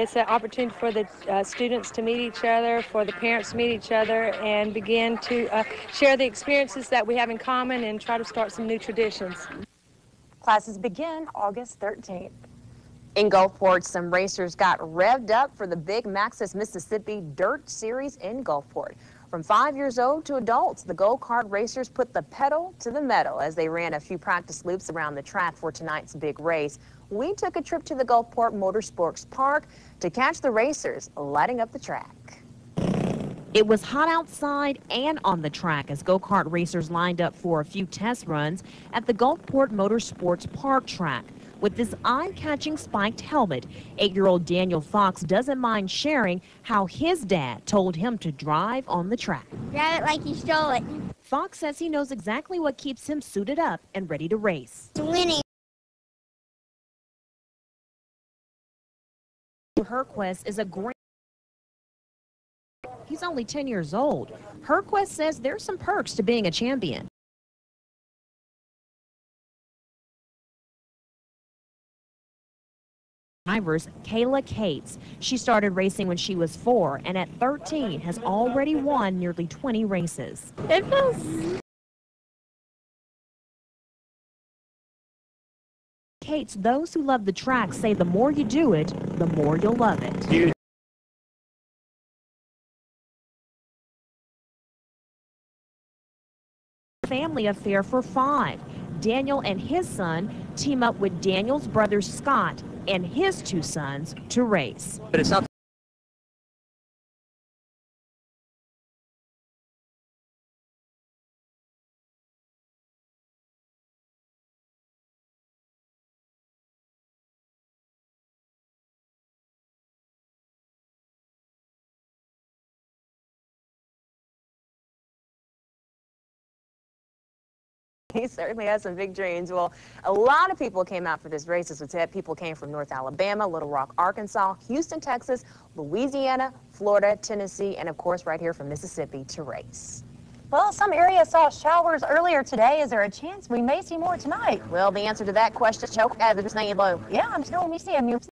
It's an opportunity for the uh, students to meet each other, for the parents to meet each other, and begin to uh, share the experiences that we have in common and try to start some new traditions. Classes begin August 13th. In Gulfport, some racers got revved up for the Big Maxxis Mississippi Dirt Series in Gulfport. From five years old to adults, the go-kart racers put the pedal to the metal as they ran a few practice loops around the track for tonight's big race. We took a trip to the Gulfport Motorsports Park to catch the racers lighting up the track. It was hot outside and on the track as go-kart racers lined up for a few test runs at the Gulfport Motorsports Park track. With this eye-catching spiked helmet, eight-year-old Daniel Fox doesn't mind sharing how his dad told him to drive on the track. Drive it like you stole it. Fox says he knows exactly what keeps him suited up and ready to race. winning. Herquest is a great He's only 10 years old. Herquest says there's some perks to being a champion. Drivers, Kayla Cates. She started racing when she was four and at 13 has already won nearly 20 races. It feels Cates, those who love the track say the more you do it, the more you'll love it. Family affair for five. Daniel and his son team up with Daniel's brother Scott and his two sons to race. But it's not He certainly has some big dreams. Well, a lot of people came out for this race. As we said, people came from North Alabama, Little Rock, Arkansas, Houston, Texas, Louisiana, Florida, Tennessee, and of course right here from Mississippi to race. Well, some areas saw showers earlier today. Is there a chance we may see more tonight? Well, the answer to that question, Choke, there's no Yeah, I'm still, let me see. I'm